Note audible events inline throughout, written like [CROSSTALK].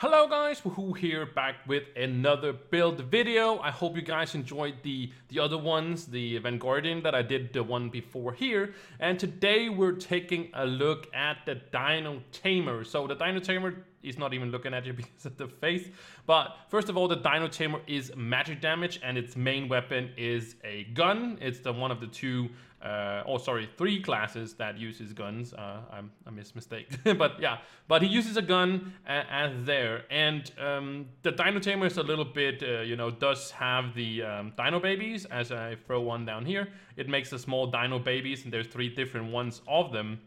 Hello guys, Wahoo here back with another build video. I hope you guys enjoyed the, the other ones, the Vanguardian that I did the one before here. And today we're taking a look at the Dino Tamer. So the Dino Tamer is not even looking at you [LAUGHS] because of the face. But first of all, the Dino Tamer is magic damage and its main weapon is a gun. It's the one of the two uh, oh sorry, three classes that uses guns. Uh, I'm, I missed mistake, [LAUGHS] but yeah, but he uses a gun as there, and um, the Dino Tamer is a little bit, uh, you know, does have the um, Dino babies. As I throw one down here, it makes the small Dino babies, and there's three different ones of them.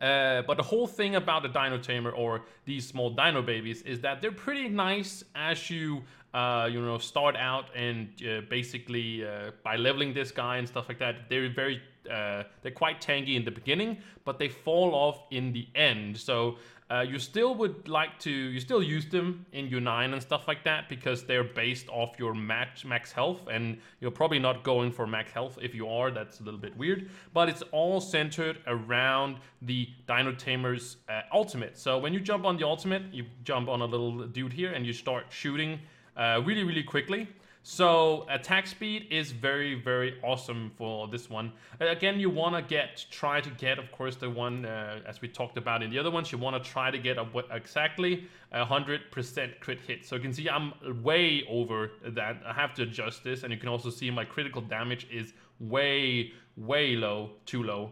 Uh, but the whole thing about the Dino Tamer or these small Dino babies is that they're pretty nice as you uh, you know start out and uh, basically uh, by leveling this guy and stuff like that. They're very uh, they're quite tanky in the beginning, but they fall off in the end. So uh, you still would like to, you still use them in U9 and stuff like that because they're based off your max, max health and you're probably not going for max health. If you are, that's a little bit weird. But it's all centered around the Dino Tamer's uh, ultimate. So when you jump on the ultimate, you jump on a little dude here and you start shooting uh, really, really quickly. So attack speed is very, very awesome for this one. Again, you want to get, try to get, of course, the one, uh, as we talked about in the other ones, you want to try to get a, exactly a 100% crit hit. So you can see I'm way over that. I have to adjust this, and you can also see my critical damage is way, way low, too low.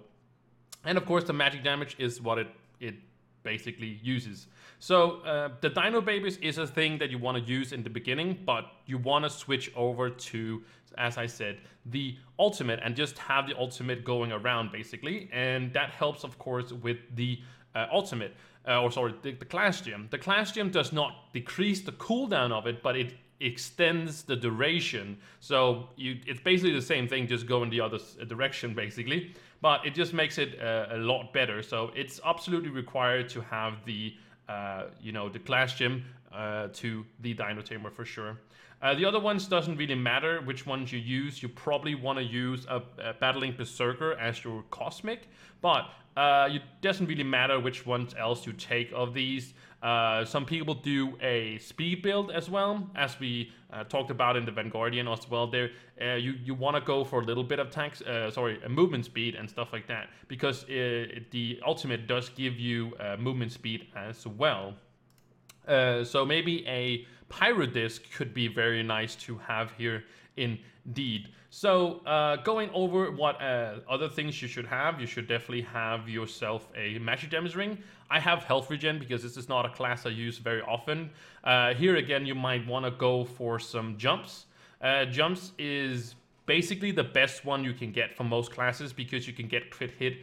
And of course, the magic damage is what it, it basically uses. So uh, the Dino Babies is a thing that you want to use in the beginning, but you want to switch over to, as I said, the ultimate and just have the ultimate going around basically. And that helps, of course, with the uh, ultimate, uh, or sorry, the, the class gem. The class gem does not decrease the cooldown of it, but it extends the duration. So you, it's basically the same thing, just go in the other direction basically but it just makes it uh, a lot better. So it's absolutely required to have the, uh, you know, the class gem uh, to the Dino Tamer for sure. Uh, the other ones doesn't really matter which ones you use. You probably want to use a, a, Battling Berserker as your Cosmic, but uh, it doesn't really matter which ones else you take of these. Uh, some people do a speed build as well, as we uh, talked about in the Vanguardian as well. There, uh, you you want to go for a little bit of tax, uh, sorry, movement speed and stuff like that, because uh, the ultimate does give you movement speed as well. so maybe a pyro disc could be very nice to have here indeed. So uh, going over what uh, other things you should have, you should definitely have yourself a Magic Damage Ring. I have Health Regen because this is not a class I use very often. Uh, here again, you might want to go for some jumps. Uh, jumps is basically the best one you can get for most classes because you can get crit hit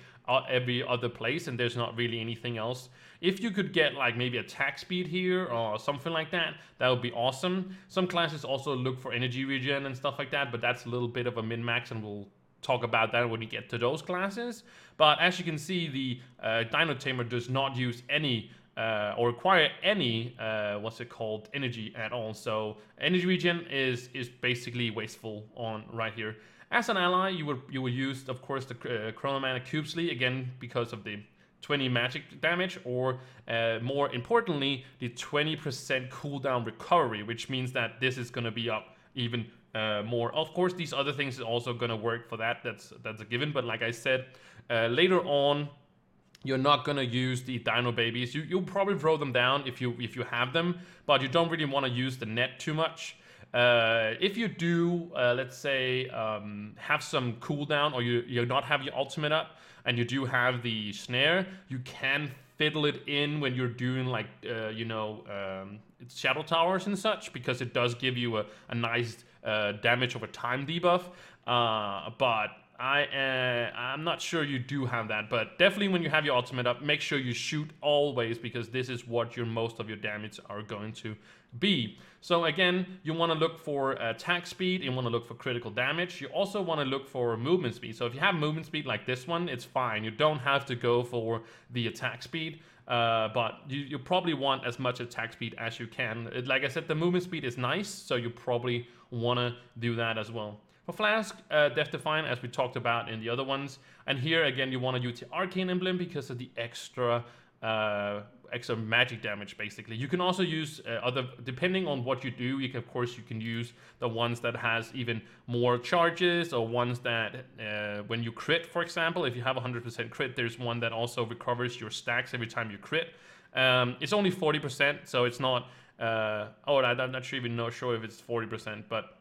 every other place and there's not really anything else. If you could get like maybe attack speed here or something like that, that would be awesome. Some classes also look for energy regen and stuff like that, but that's a little bit of a min-max and we'll talk about that when we get to those classes. But as you can see, the uh, Dino Tamer does not use any uh, or require any uh, what's it called energy at all. So energy regen is is basically wasteful on right here. As an ally, you would you would use, of course, the uh, Chronomana Cubesly again because of the 20 magic damage, or uh, more importantly, the 20% cooldown recovery, which means that this is going to be up even uh, more. Of course, these other things are also going to work for that. That's that's a given. But like I said, uh, later on, you're not gonna use the dino babies. You you'll probably throw them down if you if you have them, but you don't really want to use the net too much. Uh, if you do, uh, let's say, um, have some cooldown or you, you not have your ultimate up and you do have the snare, you can fiddle it in when you're doing like, uh, you know, um, shadow towers and such because it does give you a, a nice uh, damage over time debuff. Uh, but I uh, I'm not sure you do have that, but definitely when you have your ultimate up, make sure you shoot always because this is what your most of your damage are going to be. So again, you want to look for attack speed, you want to look for critical damage. You also want to look for movement speed. So if you have movement speed like this one, it's fine. You don't have to go for the attack speed. Uh, but you, you probably want as much attack speed as you can. It, like I said, the movement speed is nice, so you probably want to do that as well. For Flask, uh, Death Defying, as we talked about in the other ones. And here, again, you want to use the Arcane Emblem because of the extra uh, extra magic damage basically. You can also use uh, other depending on what you do. You can, of course you can use the ones that has even more charges or ones that uh, when you crit, for example, if you have 100% crit, there's one that also recovers your stacks every time you crit. Um, it's only 40%, so it's not. Uh, oh, I'm not sure even not sure if it's 40%, but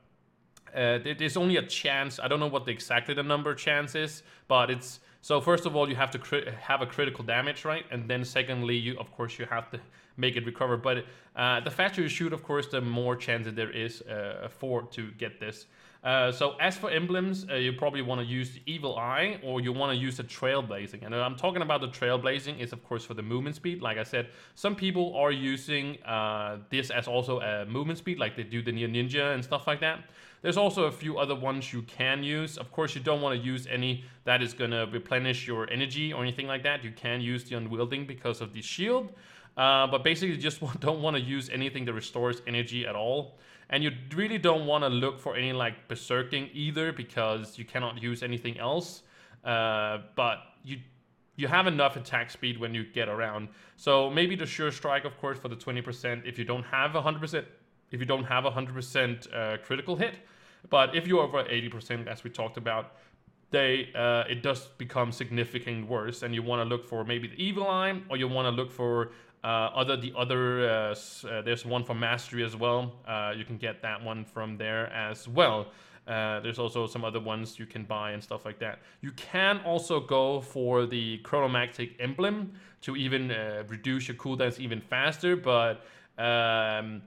uh, there's only a chance. I don't know what the exactly the number chance is, but it's so first of all, you have to crit- have a critical damage, right? And then secondly, you of course you have to make it recover. But uh, the faster you shoot, of course, the more chance that there is uh, for to get this. Uh, so as for emblems, uh, you probably want to use the Evil Eye or you want to use the Trailblazing. And I'm talking about the Trailblazing is of course for the movement speed. Like I said, some people are using uh, this as also a movement speed, like they do the Ninja and stuff like that. There's also a few other ones you can use. Of course, you don't want to use any that is going to replenish your energy or anything like that. You can use the Unyielding because of the shield. Uh, but basically, you just [LAUGHS] don't want to use anything that restores energy at all. And you really don't want to look for any like berserking either because you cannot use anything else. Uh, but you you have enough attack speed when you get around. So maybe the sure strike, of course, for the 20% if you don't have 100%, if you don't have a 100% uh, critical hit. But if you're over 80%, as we talked about, they uh, it does become significantly worse, and you want to look for maybe the evil eye, or you want to look for uh, other the other uh, uh, there's one for mastery as well. Uh, you can get that one from there as well. There's also some other ones you can buy and stuff like that. You can also go for the chronomagnetic emblem to even reduce your cooldowns even faster, but um,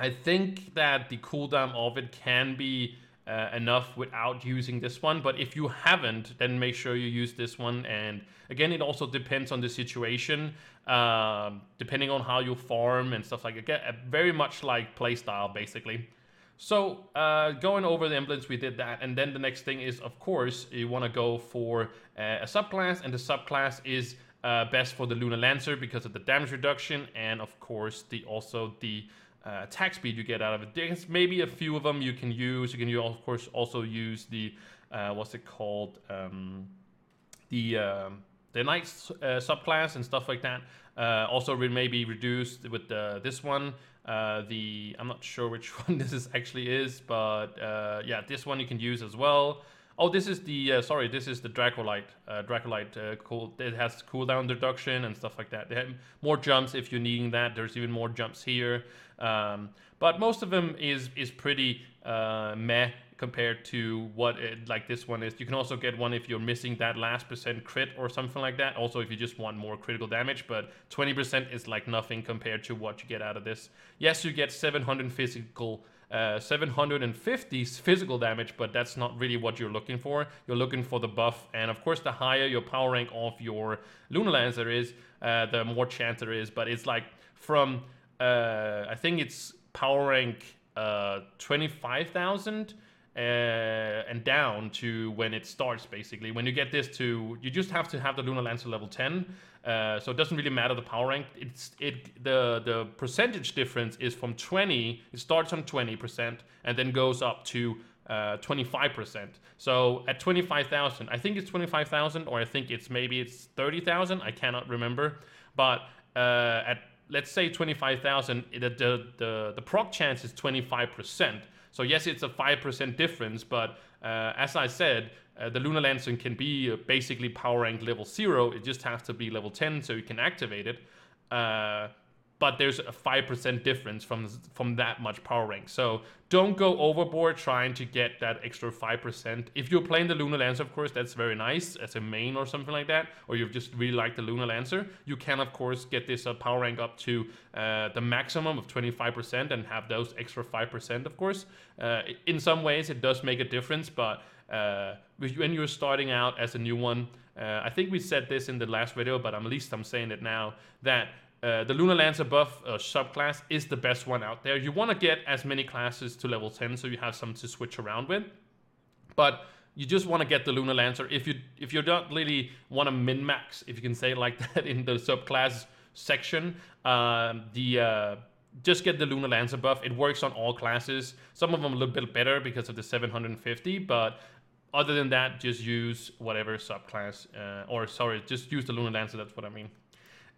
I think that the cooldown of it can be uh, enough without using this one. But if you haven't, then make sure you use this one. And again, it also depends on the situation, uh, depending on how you farm and stuff like that. Very much like playstyle, basically. So uh, going over the emblems, we did that. And then the next thing is, of course, you want to go for uh, a subclass. And the subclass is uh, best for the Lunar Lancer because of the damage reduction. And of course, the also the uh, attack speed you get out of it. There's maybe a few of them you can use. You can, of course, also use the uh, what's it called, um, the um, the knight uh, subclass and stuff like that. Uh, also, maybe reduced with the, this one. Uh, the I'm not sure which [LAUGHS] one this is actually is, but uh, yeah, this one you can use as well. Oh, this is the uh, sorry, this is the Dracolyte. Uh, Dracolyte uh, cool. It has cooldown reduction and stuff like that. They have more jumps if you're needing that. There's even more jumps here. Um, but most of them is is pretty uh, meh compared to what it, like this one is. You can also get one if you're missing that last percent crit or something like that. Also, if you just want more critical damage, but 20% is like nothing compared to what you get out of this. Yes, you get 700 physical. Uh, 750 physical damage, but that's not really what you're looking for. You're looking for the buff, and of course, the higher your power rank of your Lunar Lancer is, uh, the more chance there is. But it's like from uh, I think it's power rank uh, 25,000 uh, and down to when it starts basically. When you get this to, you just have to have the Lunar Lancer level 10. Uh, so it doesn't really matter the power rank. It's it the the percentage difference is from 20. It starts on 20 percent and then goes up to uh, 25%. So at 25,000, I think it's 25,000 or I think it's maybe it's 30,000. I cannot remember. But uh, at let's say 25,000, the, the, the, the proc chance is 25%. So yes, it's a 5% difference, but uh, as I said, uh, the Lunar Lancer can be uh, basically power rank level 0. It just has to be level 10 so you can activate it. But there's a 5% difference from from that much power rank. So don't go overboard trying to get that extra 5%. If you're playing the Lunar Lancer, of course, that's very nice as a main or something like that, or you've just really like the Lunar Lancer, you can, of course, get this uh, power rank up to uh, the maximum of 25% and have those extra 5%, of course. Uh, in some ways, it does make a difference, but uh, when you're starting out as a new one, uh, I think we said this in the last video, but at least I'm saying it now, that uh, the Lunar Lancer buff uh, subclass is the best one out there. You want to get as many classes to level 10 so you have some to switch around with. But you just want to get the Lunar Lancer. If you if you don't really want to min max, if you can say it like [LAUGHS] that in the subclass section, uh, the uh, just get the Lunar Lancer buff. It works on all classes. Some of them a little bit better because of the 750, but other than that, just use whatever subclass, uh, or sorry, just use the Lunar Lancer. That's what I mean.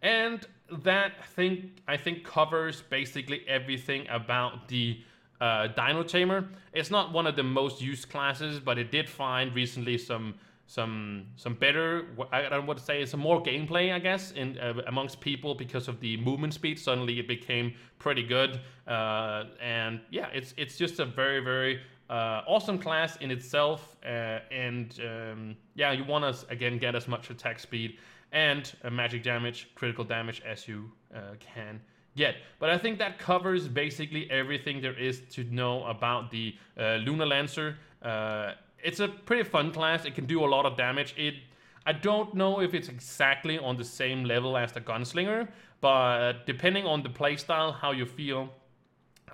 And that thing I think covers basically everything about the uh, Dino Tamer. It's not one of the most used classes, but it did find recently some some some better I don't know what to say some more gameplay I guess in uh, amongst people because of the movement speed suddenly it became pretty good uh, and yeah it's it's just a very very uh, awesome class in itself uh, and um, yeah you want to again get as much attack speed and magic damage critical damage as you uh, can get but I think that covers basically everything there is to know about the uh, Lunar Lancer it's a pretty fun class. It can do a lot of damage. It I don't know if it's exactly on the same level as the Gunslinger, but depending on the playstyle, how you feel,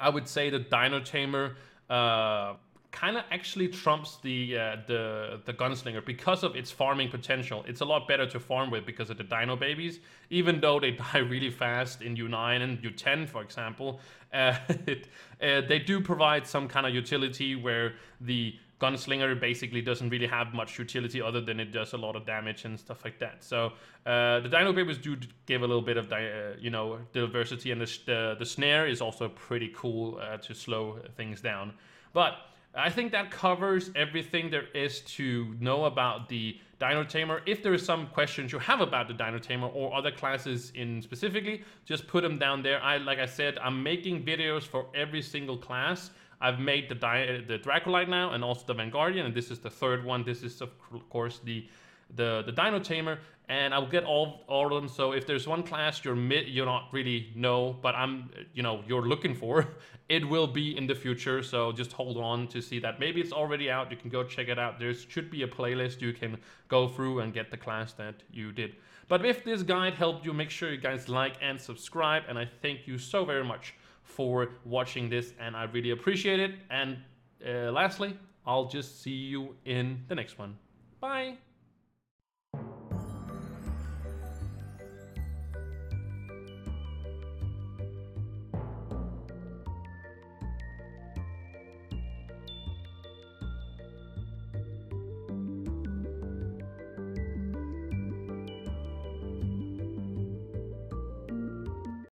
I would say the Dino Tamer uh, kind of actually trumps the uh, the the Gunslinger because of its farming potential. It's a lot better to farm with because of the Dino babies, even though they [LAUGHS] die really fast in U9 and U10, for example. [LAUGHS] Uh, it, uh, they do provide some kind of utility where the Gunslinger basically doesn't really have much utility other than it does a lot of damage and stuff like that. So uh, the Dino Babies do give a little bit of uh, you know diversity, and the, the, the snare is also pretty cool uh, to slow things down. But I think that covers everything there is to know about the Dino Tamer. If there is some questions you have about the Dino Tamer or other classes in specifically, just put them down there. I like I said, I'm making videos for every single class. I've made the Di the Dracolyte now and also the Vanguardian, and this is the third one. This is of course the the the Dino Tamer, and I'll get all all of them. So if there's one class you're mid, you not really know, but I'm you know you're looking for, [LAUGHS] it will be in the future. So just hold on to see that. Maybe it's already out. You can go check it out. There should be a playlist you can go through and get the class that you did. But if this guide helped you, make sure you guys like and subscribe, and I thank you so very much for watching this and I really appreciate it. And uh, lastly, I'll just see you in the next one. Bye.